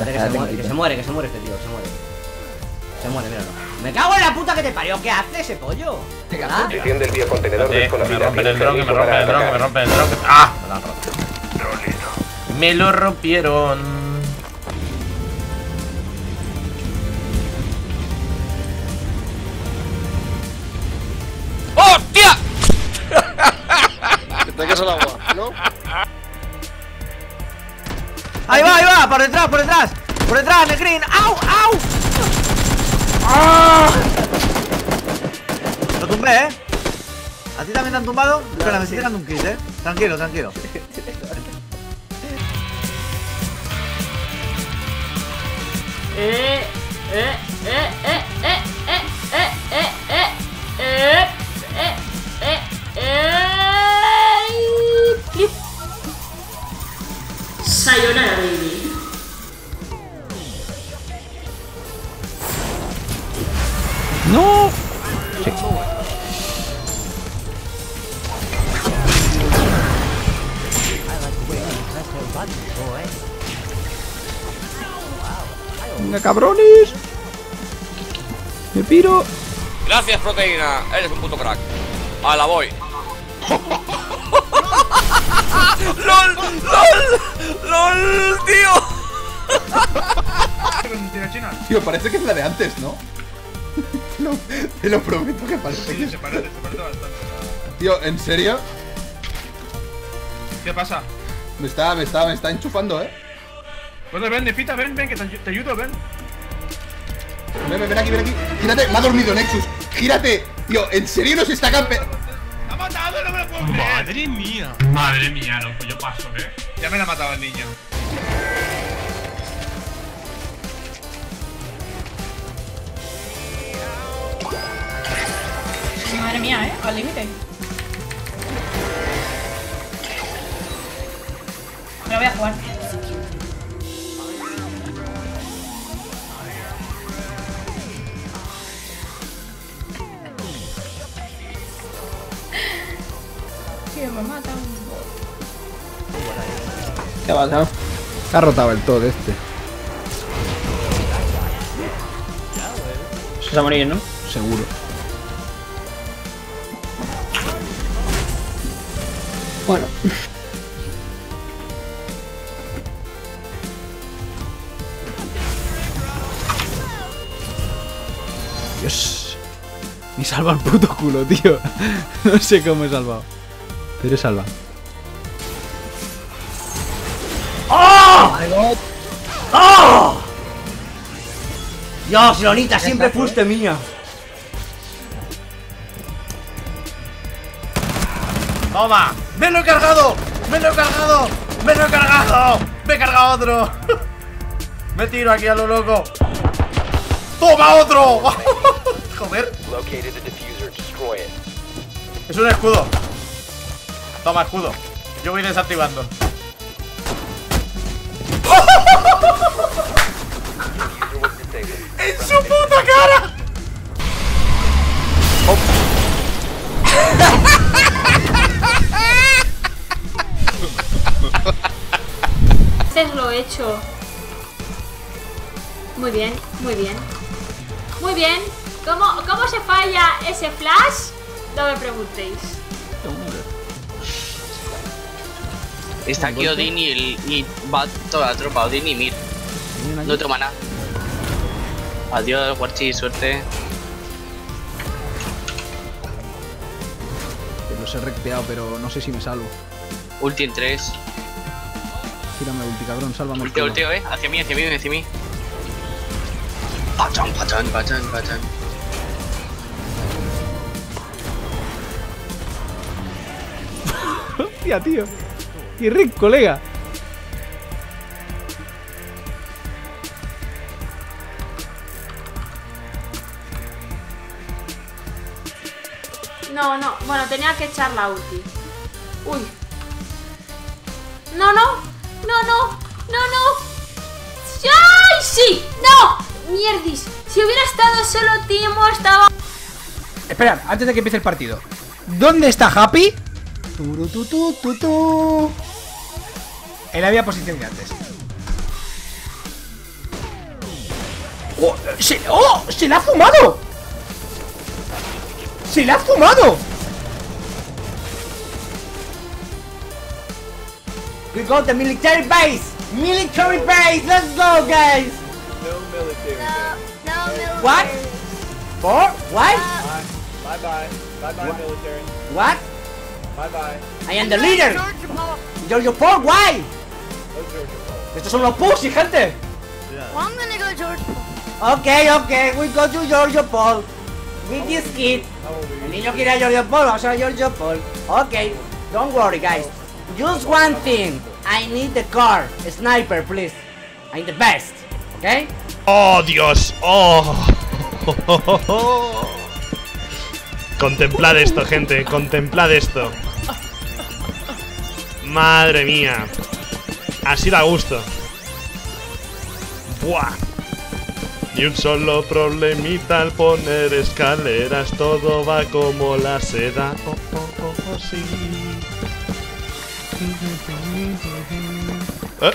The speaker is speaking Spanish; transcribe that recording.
Espérate que se, muere, que se muere, que se muere este tío, se muere. Se muere, míralo. ¡Me cago en la puta que te parió! ¿Qué hace ese pollo? ¿Ah? Posición del biocontenedor que me rompen el dron, que me rompen para el dron, que me rompen el dron. ¡Ah! Me lo han roto. Me lo rompieron. ¡Ahí va, ahí va! ¡Por detrás, por detrás! ¡Por detrás, Negrín! ¡Au, au! Lo tumbé, ¿eh? ¿A ti también te han tumbado? Espera, me estoy tirando un kit, ¿eh? Tranquilo, tranquilo. Eh, eh, eh, eh, eh, ¡No! Venga, cabrones. Me piro. Gracias, proteína. Eres un puto crack. A la voy. ¡LOL! ¡LOL! ¡LOL, tío! Tío, parece que es la de antes, ¿no? Te lo prometo que parece que es. Se parece, se parece bastante. Tío, ¿en serio? ¿Qué pasa? Me está, me está, me está enchufando, ¿eh? Bueno, ven, Nefita, ven, ven, que te, te ayudo, ven. Ven, ven, ven aquí, ven aquí. Gírate, me ha dormido Nexus. Gírate. Tío, ¿en serio nos está campe... ¡La ha matado! ¡No me lo puedo creer! Madre mía. Madre mía, loco, yo paso, eh. Ya me la ha matado el niño. Madre mía, eh, al límite. Me lo voy a jugar. Que me mata un ¿Qué ha pasado? Se ha rotado el todo este. Se va a morir, ¿no? Seguro. Bueno. Dios. Me salva el puto culo, tío. No sé cómo he salvado. Pero he salvado. Dios, Lonita, siempre fuiste mía. ¡Toma! ¡Me lo he cargado! ¡Me lo he cargado! ¡Me lo he cargado! ¡Me he cargado otro! ¡Me tiro aquí a lo loco! ¡Toma otro! Joder, es un escudo. Toma, escudo. Yo voy desactivando. Muy bien, muy bien. Muy bien. ¿Cómo, cómo se falla ese flash? No me preguntéis. Está aquí Odin y, el- y va toda la tropa, Odin y Mir. No otro maná. Adiós, Warchi, suerte. Los he recteado, pero no sé si me salvo. Ulti en 3. Tírame ulti, cabrón, sálvame. Ulteo, ulteo, eh. Hacia mí, hacia mí, hacia mí. Pachán, pachán, pachán, pachán. Hostia, tío. Qué rico, colega. No, no. Bueno, tenía que echar la ulti. Uy. No, no. No, no. No, no. ¡Ay, sí! ¡No! Mierdis. Si hubiera estado solo Timo, estaba... Esperad, antes de que empiece el partido. ¿Dónde está Happy? Turu, tu, tu, tu, tu. En la misma posición que antes. ¡Oh! ¡Se, ¡Oh! ¡Se la ha fumado! ¡Se la ha fumado! We got the military base! Military base! Let's go, guys! No military. No, no military. What? For? Why? Uh, bye bye. Bye bye military. What? Bye bye. I am the leader! Georgia Paul. Giorgio Paul, why? No Georgia Paul. Estos son los pussy, gente! Well, I'm gonna go Georgia Paul. Okay, okay, we go to Giorgio Paul. With this kid. El niño quiere a Giorgio Paul, vamos a Giorgio Paul. Okay, don't worry, guys. Just one thing. I need the car. Sniper, please. I'm the best. Okay? ¡Oh, Dios! ¡Oh! Contemplad esto, gente, contemplad esto. Madre mía. Así da gusto. Buah. Ni un solo problemita al poner escaleras, todo va como la seda. Oh, oh, oh, oh, sí. Eh,